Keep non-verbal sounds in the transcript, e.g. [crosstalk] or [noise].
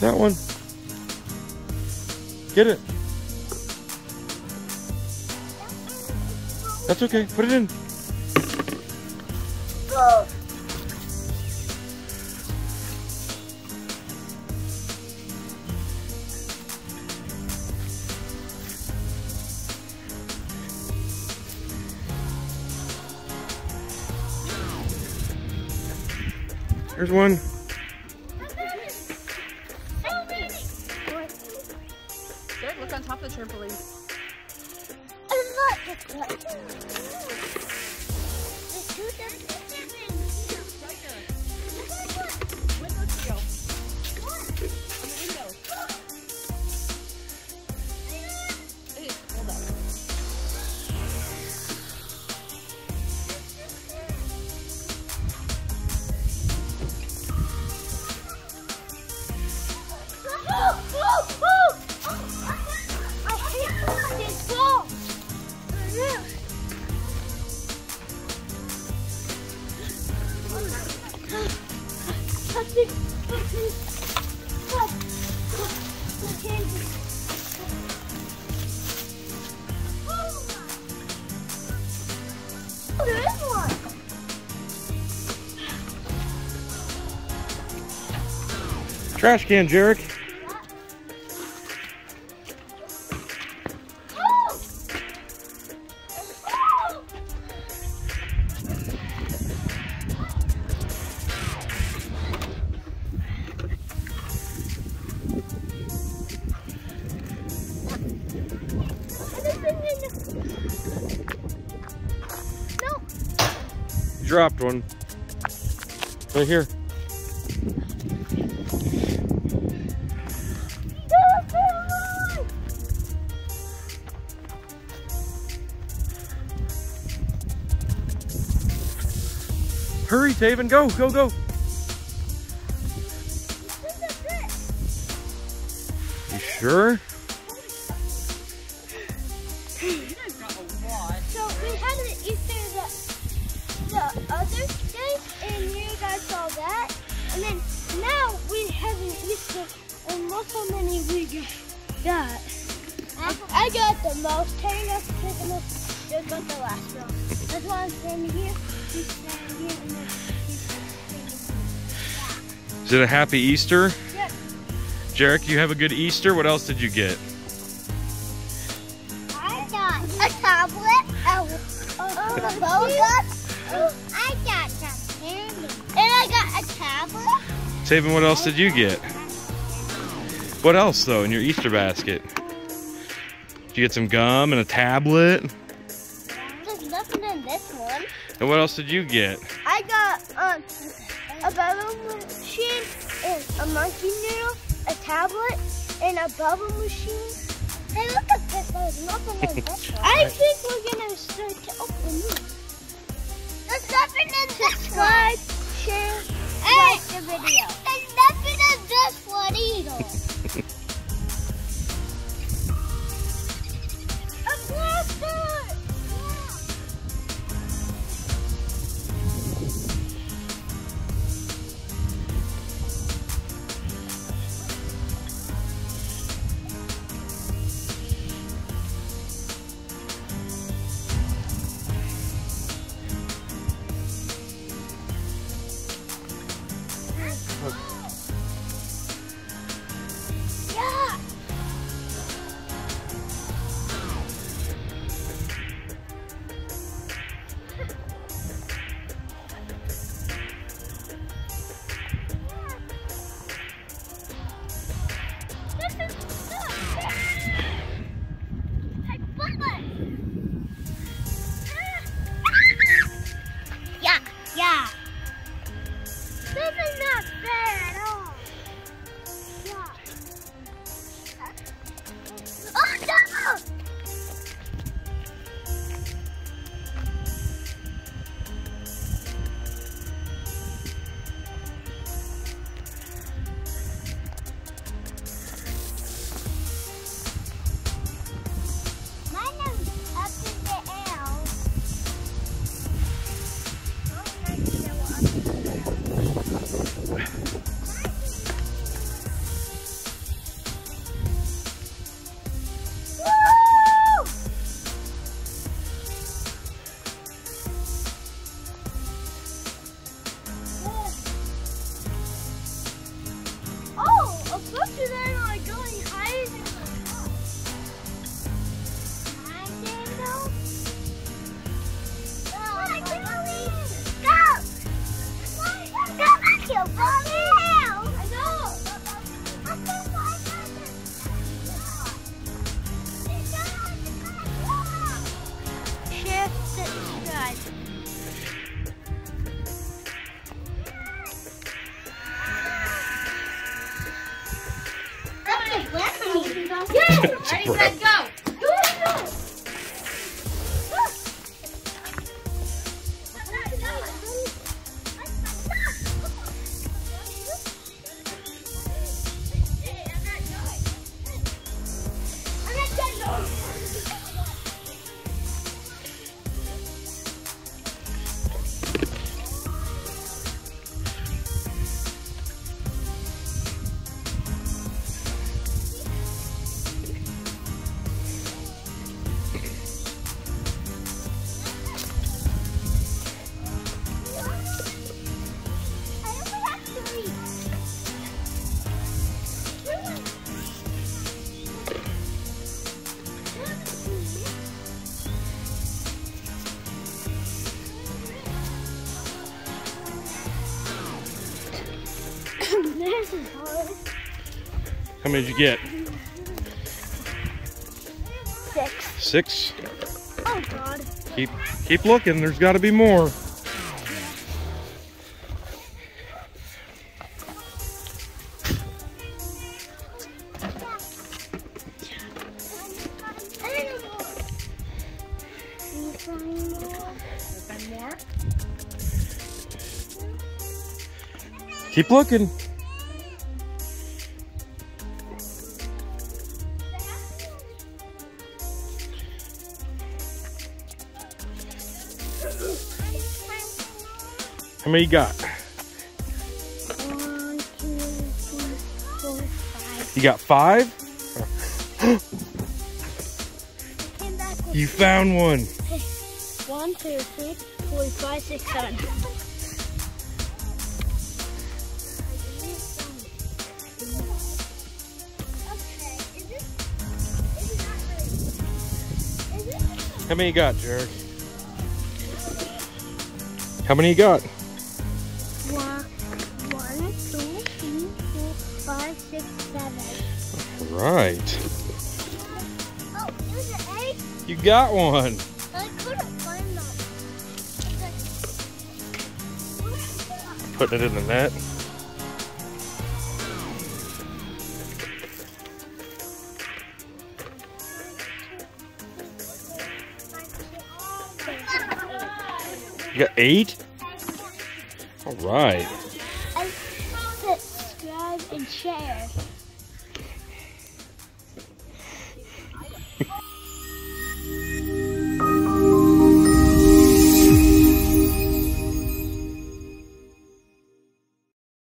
That one. Get it. That's okay. Put it in. There's one. Look on top of the trampoline. Window Trash can, Jarek. No. Dropped one. Right here. Hurry, Taven. Go, go, go. You sure? So we had an Easter the, the other day, and you guys saw that. And then now we have an Easter, and look how many we got. I got the most. Terry got the most. Just got the last one. That's why I'm standing here. He's here, Is it a happy Easter? Yep. Jarek, you have a good Easter. What else did you get? I got a tablet, a, a, a. I got some candy. And I got a tablet. Taven, what else did you get? What else, though, in your Easter basket? Did you get some gum and a tablet? There's nothing in this one. And what else did you get? I got um, a bubble machine and a monkey noodle, a tablet, and a bubble machine. Hey, look at this. There's nothing [laughs] in this one. I think we're going to start to open these. There's nothing in this. Subscribe, share, and like the video. [laughs] There's nothing in this one either. [laughs] Ready, set, go. This is hard. How many did you get? Six. Six. Oh God. Keep keep looking. There's got to be more. More. Keep looking. How many you got? One, two, three, four, five. You got five? Came back with You found one. one, two, three, four, five, six, seven. How many you got, Jared? How many you got? Right. Oh, there's an egg. You got one. I couldn't find them. Putting it in the net. You got eight? All right. And subscribe and share.